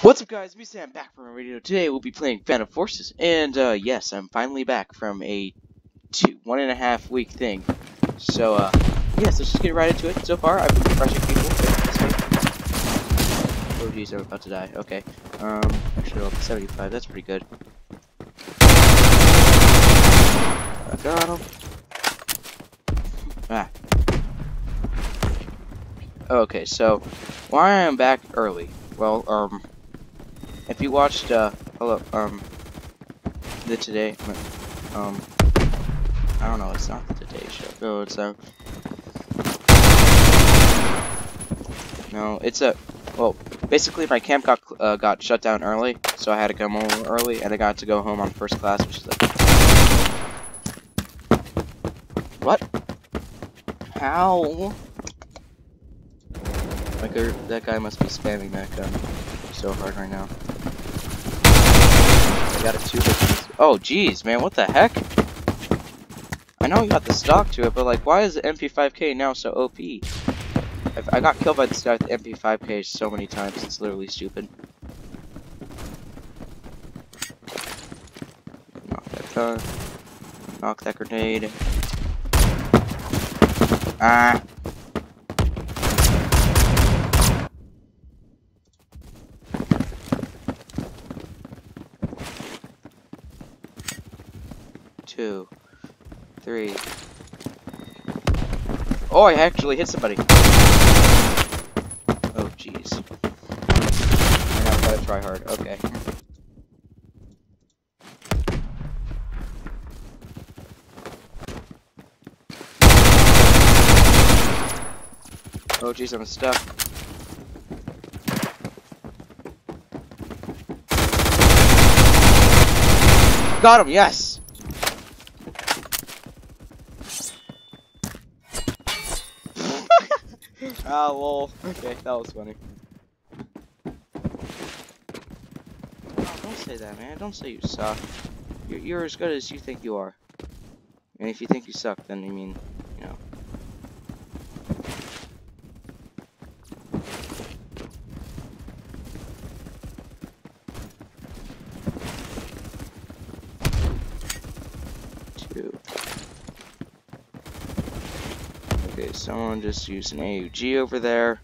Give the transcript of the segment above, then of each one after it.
What's up guys, me Sam back from radio. Today we'll be playing Phantom Forces, and uh, yes, I'm finally back from a two, one and a half week thing. So uh, yes, let's just get right into it. So far, I've been refreshing people. Oh jeez, I'm about to die. Okay, um, actually level 75, that's pretty good. I got him. Ah. Okay, so why am I am back early? Well, um, if you watched, uh, hello, um, the Today, um, I don't know, it's not the Today Show. No, it's, um, no, it's a, well, basically my camp got, uh, got shut down early, so I had to come home early, and I got to go home on first class, which is like, what? How? Like, that guy must be spamming that gun so hard right now. I got a two hit. Oh, jeez, man, what the heck? I know you got the stock to it, but like, why is the MP5K now so OP? I've, I got killed by this guy with the MP5K so many times, it's literally stupid. Knock that gun. Knock that grenade. Ah! Two, three. Oh, I actually hit somebody. Oh, jeez. I now gotta try hard. Okay. Oh, jeez, I'm stuck. Got him, yes! Ah, lol. Okay, that was funny. Oh, don't say that, man. Don't say you suck. You're, you're as good as you think you are. And if you think you suck, then I mean, you know. Two. Okay, someone just used an AUG over there.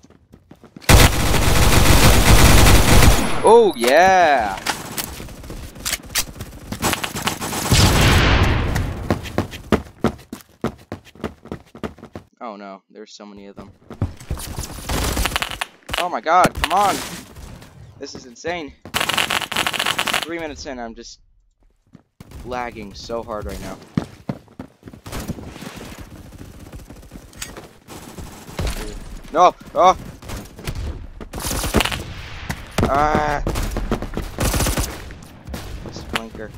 Oh, yeah! Oh no, there's so many of them. Oh my god, come on! This is insane. Three minutes in, I'm just lagging so hard right now. No! Oh! Ah! This blinker.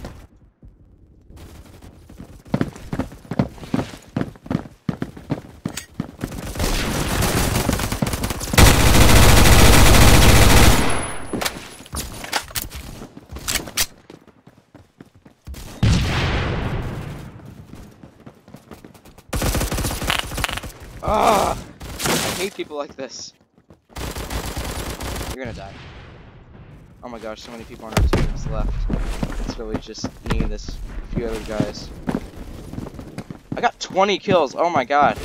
Ah! I hate people like this. You're gonna die. Oh my gosh, so many people on our team that's left. It's really just me and this few other guys. I got 20 kills, oh my god.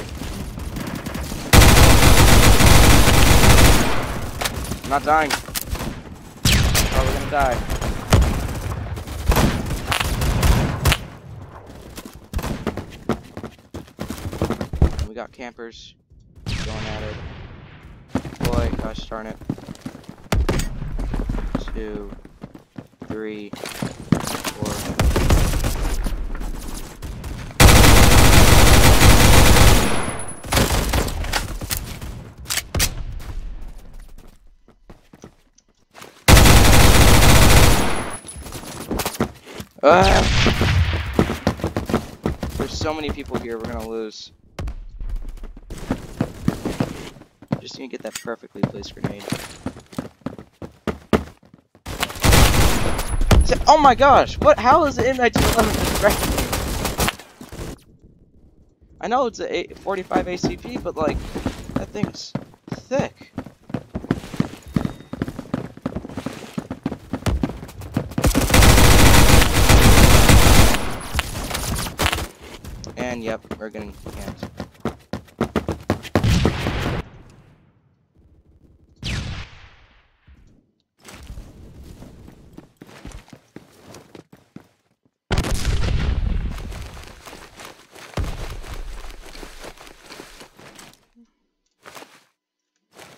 I'm not dying. Probably gonna die. We got campers going at it. Boy, gosh darn it. Two, three, four. Ah! There's so many people here, we're gonna lose. just need to get that perfectly placed grenade. So, oh my gosh! What? How is the M1911 distracting me? I know it's a 45 ACP, but like, that thing's thick. And yep, we're getting camped.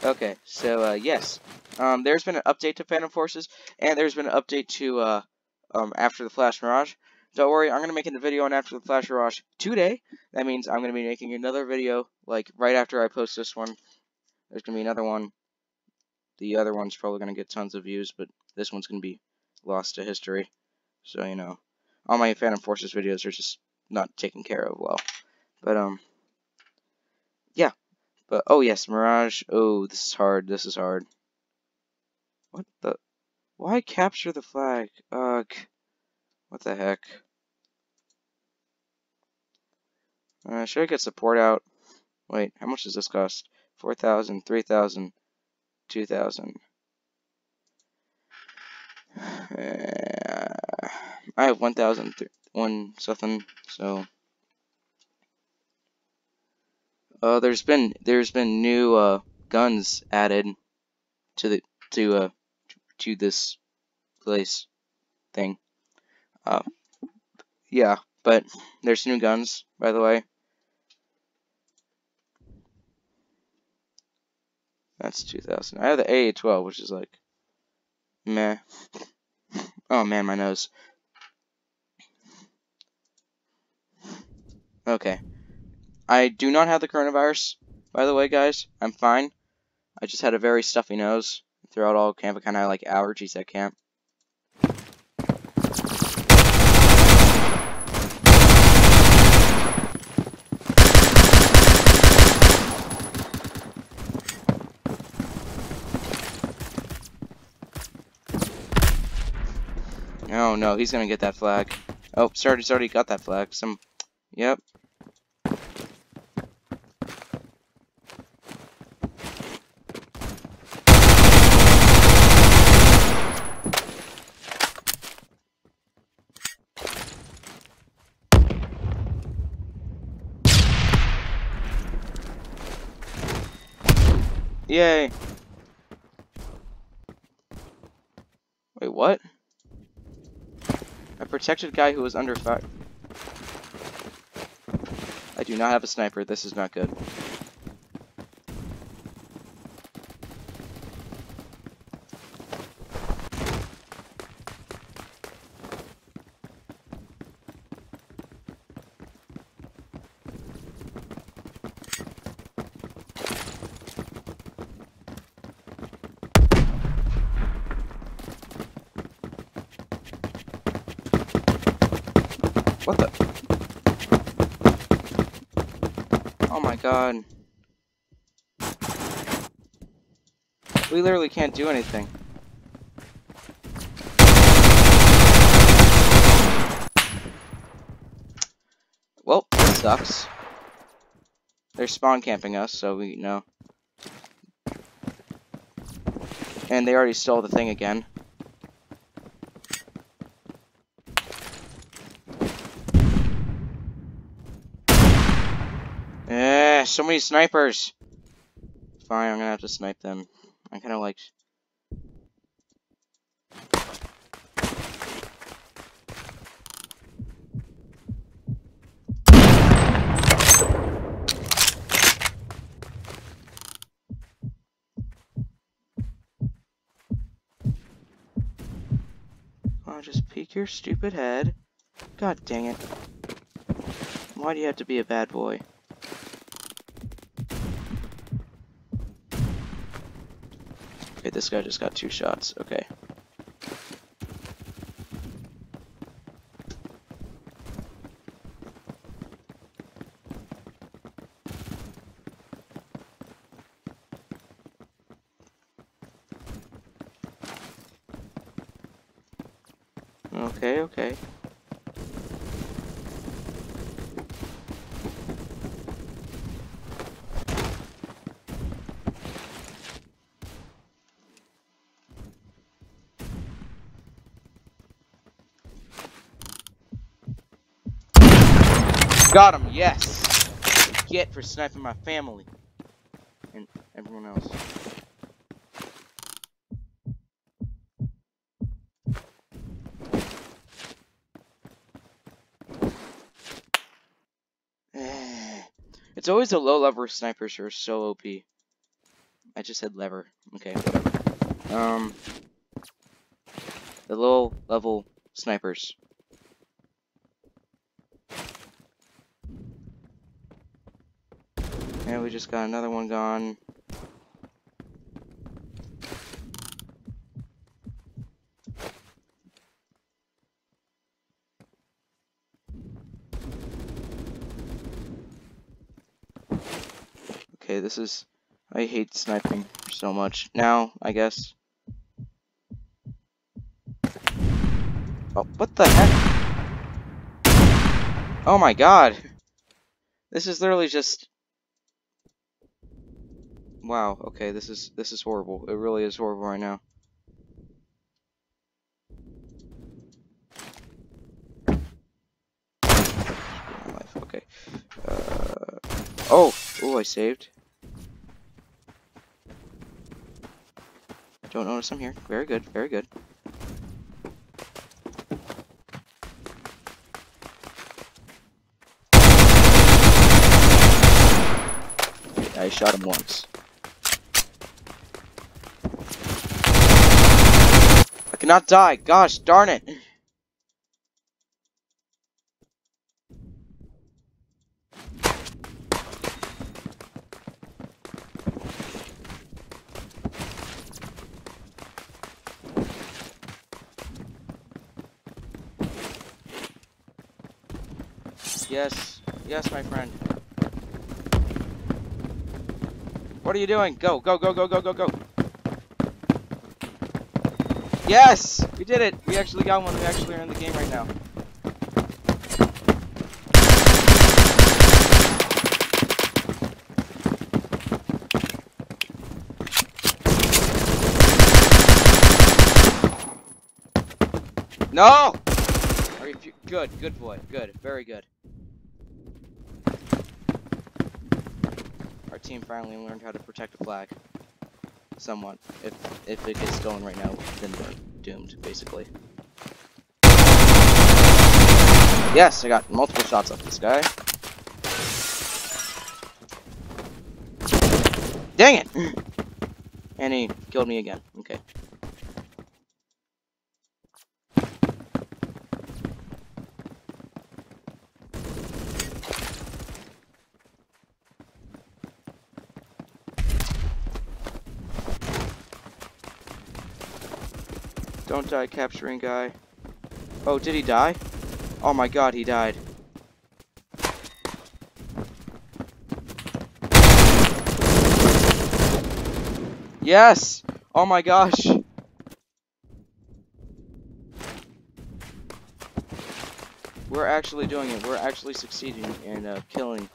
Okay, so uh, yes, um, there's been an update to Phantom Forces, and there's been an update to uh, um, After the Flash Mirage. Don't worry, I'm going to make a video on After the Flash Mirage today. That means I'm going to be making another video, like, right after I post this one. There's going to be another one. The other one's probably going to get tons of views, but this one's going to be lost to history. So, you know, all my Phantom Forces videos are just not taken care of well. But, um. But, oh yes, Mirage. Oh, this is hard. This is hard. What the? Why capture the flag? Ugh. What the heck? Uh, should I get support out? Wait, how much does this cost? 4,000, 3,000, 2,000. Uh, I have 1,000, one something, so Uh, there's been there's been new uh, guns added to the to uh to this place thing. Uh, yeah, but there's new guns by the way. That's 2000. I have the AA-12, which is like, meh. Oh man, my nose. Okay. I do not have the coronavirus, by the way, guys. I'm fine. I just had a very stuffy nose throughout all camp. I kind of like allergies at camp. Oh no, he's gonna get that flag. Oh, sorry, he's already got that flag. Some, yep, Yay! Wait, what? I protected guy who was under fire. I do not have a sniper. This is not good. What the? Oh my god. We literally can't do anything. Well, this sucks. They're spawn camping us, so we know. And they already stole the thing again. So many snipers. Fine, I'm gonna have to snipe them. I kind of like. Oh, just peek your stupid head. God dang it. Why do you have to be a bad boy? Okay, this guy just got two shots. Okay okay. Got him, yes! Get for sniping my family. And everyone else. It's always the low level snipers who are so OP. I just said lever. Okay. Um, the low level snipers. And we just got another one gone. Okay, this is... I hate sniping so much. Now, I guess. Oh, what the heck? Oh my god! This is literally just... Wow, okay, this is this is horrible. It really is horrible right now. Okay. Uh, oh! Oh, I saved. Don't notice I'm here. Very good, very good. I shot him once. Cannot die. Gosh darn it. Yes. Yes, my friend. What are you doing? Go, go, go, go, go, go, go. Yes! We did it! We actually got one. We actually are in the game right now. No! Good? Good boy. Good. Very good. Our team finally learned how to protect a flag. Somewhat. If if it gets going right now, then we're doomed, basically. Yes, I got multiple shots off this guy. Dang it! And he killed me again. Okay. Don't die capturing guy. Oh, did he die? Oh my god, he died. Yes! Oh my gosh! We're actually doing it. We're actually succeeding in uh, killing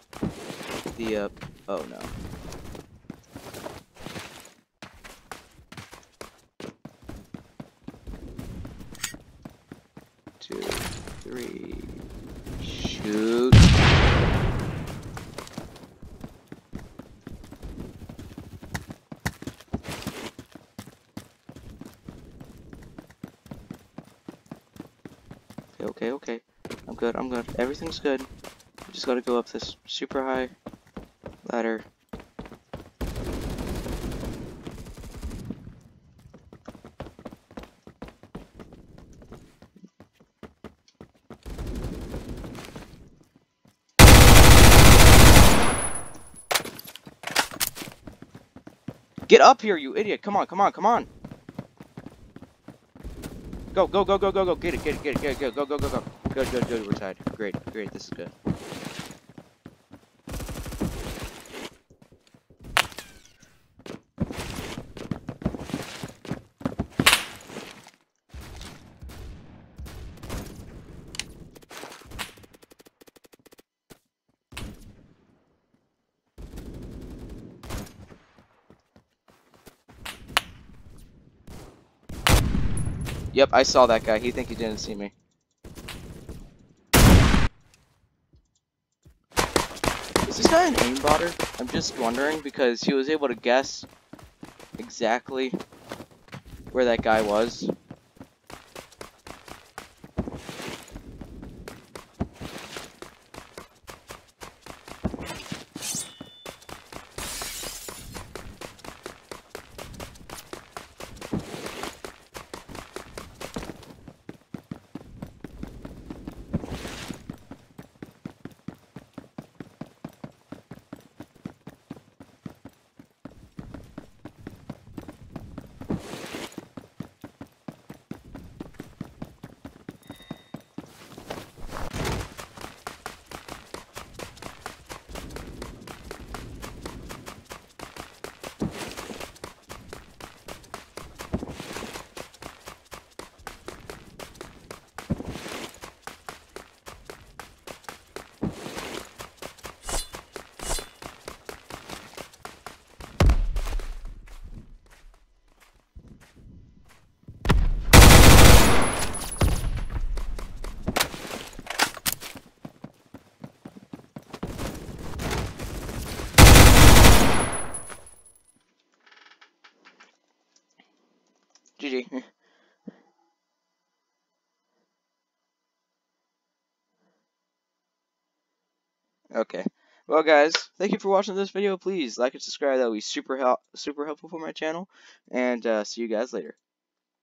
the, uh, oh no. Two, three, shoot. Okay, okay, okay. I'm good, I'm good. Everything's good. Just gotta go up this super high ladder. Get up here, you idiot! Come on, come on, come on! Go, go, go, go, go, go! Get it, get it, get it, get it, go, go, go, go, go! Good, good, good. We're tied. Great, great. This is good. Yep, I saw that guy. He think he didn't see me. Is this guy an aimbotter? I'm just wondering because he was able to guess exactly where that guy was. GG. okay. Well, guys, thank you for watching this video. Please like and subscribe. That would be super help super helpful for my channel. And uh, see you guys later.